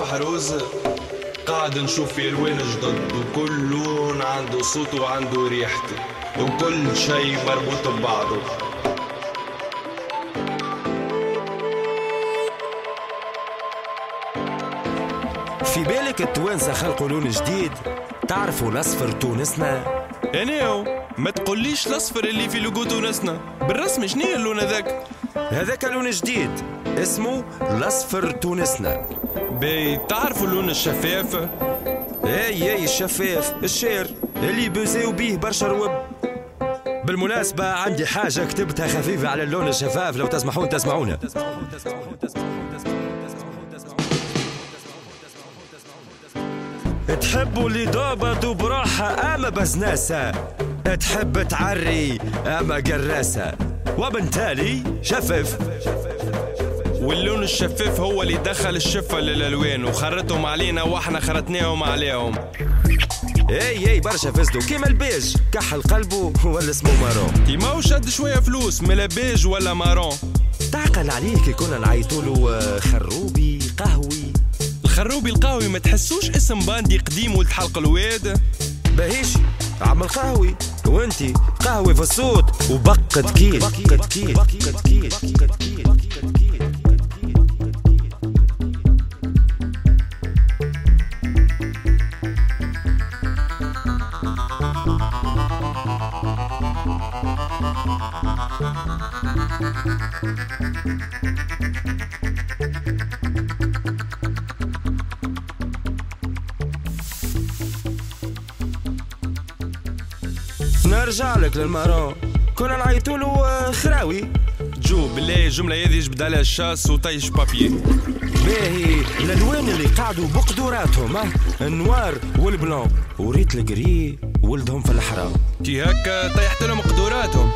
محروز قاعد نشوف في الوان جدد وكل لون عنده صوته وعنده ريحته وكل شيء مربوط ببعضه. في بالك التوانسة خلقوا لون جديد؟ تعرفوا الأصفر تونسنا؟ إنيو ما تقوليش الاصفر اللي في لوجو تونسنا. بالرسم شنو اللون هذاك؟ هذاك لون جديد اسمه الأصفر تونسنا. باي تعرفوا اللون الشفاف؟ إي إي الشفاف الشير اللي بوزيو بيه برشا رواب. بالمناسبة عندي حاجة كتبتها خفيفة على اللون الشفاف لو تسمحون تسمعونا. تحبوا اللي ضابطوا بروحها أما بزناسة تحب تعري أما قراسة. وبالتالي شفاف. واللون الشفاف هو اللي دخل الشفة للالوان وخرتهم علينا وإحنا خرطناهم عليهم اي اي برشا فزدو كيما البيج كحل قلبه ولا اسمه مارون كيما شد شوية فلوس ملا بيج ولا مارون تعقل عليك كنا نعيطولو آه، خروبي قهوي الخروبي القهوي ما تحسوش اسم باندي قديم ولد حلق الواد باهيش عمل قهوي وانتي قهوي في الصوت وبقت كيل بقت كيل بقت كيل نرجع لك للمارون كنا نعيطولو آه، خراوي. جو بالله الجملة هذه جبد عليها الشاس وطيش بابي. باهي الالوان اللي قعدوا بقدراتهم آه النوار والبلون. وريت الجري ولدهم في الحرام. تي هكا طيحت لهم قدوراتهم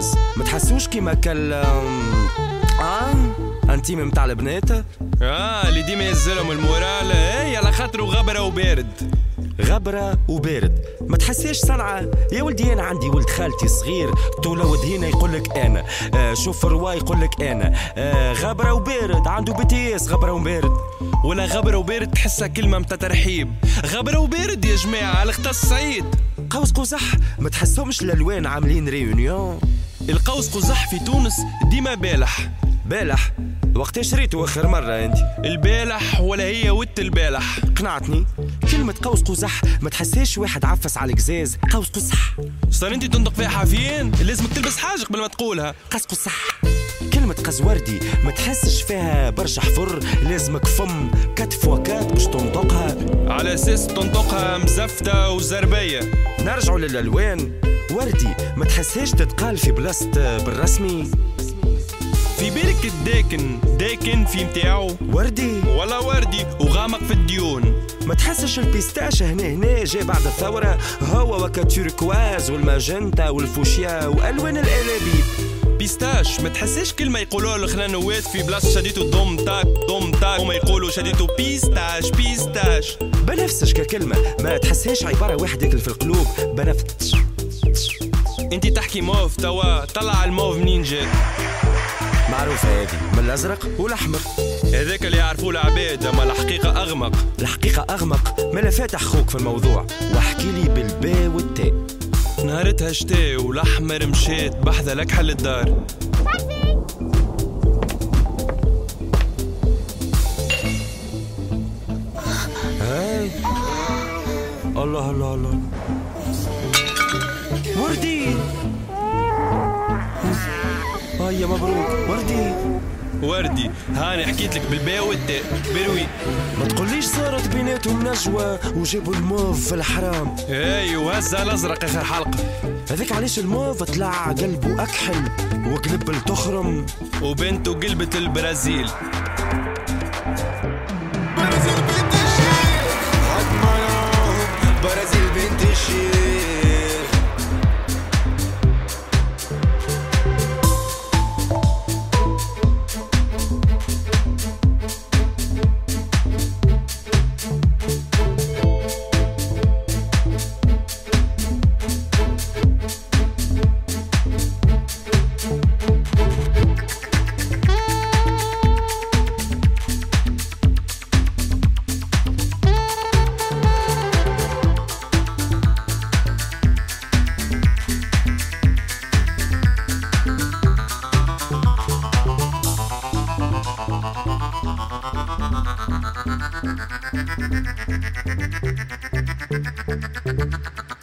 والروز ما تحسوش كيما كال آم، آه انتيم متاع البنات؟ آه اللي ديما ينزلهم المورال. اي على خاطره غبرة وبارد. غبرة وبارد. ما تحسيش صنعة يا ولدي أنا عندي ولد خالتي صغير. طولة ودهينا يقول لك أنا. آه شوف روا يقول لك أنا. آه غبرة وبارد. عنده بي تي اس غبرة وبارد. ولا غبرة وبارد تحسها كلمة متاع ترحيب. غبرة وبارد يا جماعة على اختص سعيد قوس قزح. ما تحسهمش الألوان عاملين ريونيون القوس قزح في تونس ديما بالح بالح وقت شريته آخر مرة أنت البالح ولا هي وت البالح قنعتني. كلمة قوس قزح ما تحسيش واحد عفس على القزاز. قوس قزح. صار انت تنطق فيها حافيين لازمك تلبس حاجة قبل ما تقولها. قص قزح. كلمة قزوردي ما تحسش فيها برشا حفر. لازمك فم. كتف وكات باش تنطقها. على أساس تنطقها مزفتة وزربية. نرجعوا للألوان. وردي ما تحسهاش تتقال في بلاصة بالرسمي. في بالك الداكن داكن في متاعو. وردي. ولا وردي وغامق في الديون. ما تحسش البيستاش هنا هنا جاي بعد الثورة. هو وكا تيركواز والماجنتا والفوشيا وألوان الألابيب بيستاش ما تحسيش كلمة يقولوها الخنانوات في بلاصة شديتو دوم تاك دوم تاك. هما يقولوا شديتو بيستاش بيستاش. بنفسش ككلمة ما تحسهاش عبارة واحدة في القلوب. بنفس انت تحكي موف توا طلع الموف منين جات معروفة هذه من الأزرق والأحمر. هذاك اللي يعرفوه العباد أما الحقيقة أغمق. الحقيقة أغمق ما فاتح خوك في الموضوع. واحكي لي بالباء والتاء. نهارتها شتاء والأحمر مشيت بحذا لك حل الدار. هاي. الله الله الله. هيا مبروك. وردي. وردي هاني حكيت لك بالباء والتاء بروي. ما تقوليش صارت بيناتهم نجوى وجابوا الموف في الحرام. إي وهزها الأزرق آخر حلقة. هذاك علاش الموف طلع قلبه أكحل وقلب التخرم. وبنته قلبت البرازيل. Thank you.